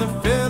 the feeling.